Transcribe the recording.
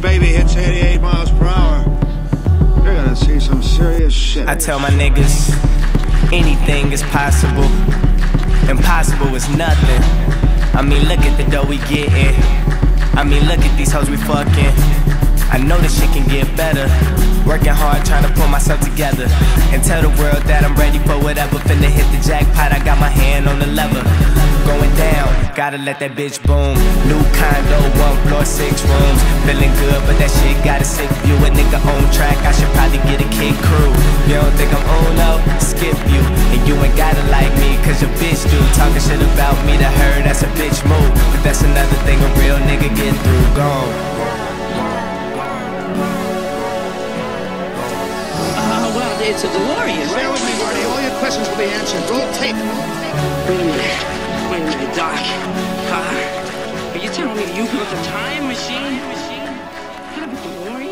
baby hits 88 miles per hour, you're gonna see some serious shit. I tell my niggas, anything is possible. Impossible is nothing. I mean, look at the dough we getting. I mean, look at these hoes we fucking. I know this shit can get better. Working hard, trying to pull myself together. And tell the world that I'm ready for whatever. Finna hit the jackpot, I got my hand on the lever. Going down, gotta let that bitch boom. New condo, one floor, six rooms. Feeling good, but that shit got a sick view. A nigga on track, I should probably get a kid crew. You don't think I'm on low? Skip you. And you ain't gotta like me, cause your bitch do. Talking shit about me to her, that's a bitch move. But that's another thing a real nigga get through. Gone. Uh, well, it's a DeLorean, Stay with me, Marty. All your questions will be answered. Roll tape. Wait a minute. Doc. Uh, are you telling me you built a time machine? Kind of a?